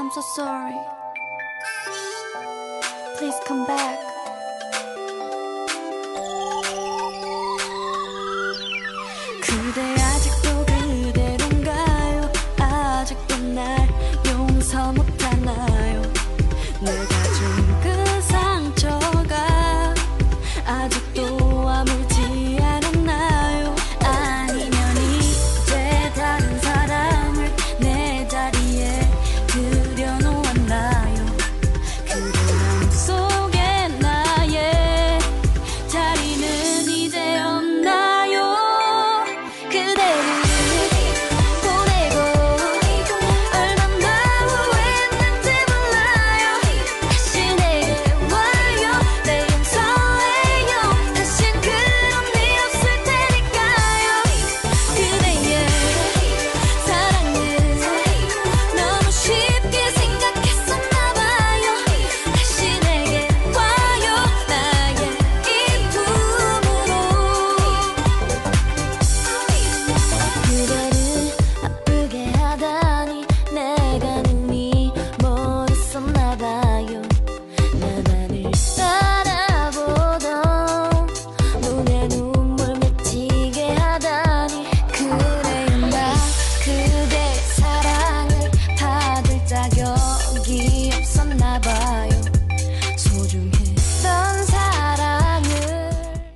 I'm so sorry. Please come back. pag-iip sa nabay